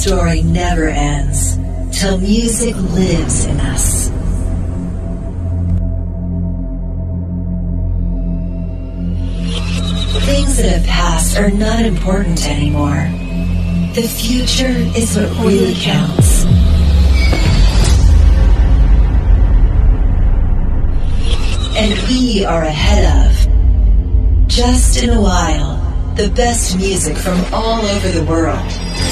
story never ends till music lives in us. Things that have passed are not important anymore. The future is what really counts. And we are ahead of, just in a while, the best music from all over the world.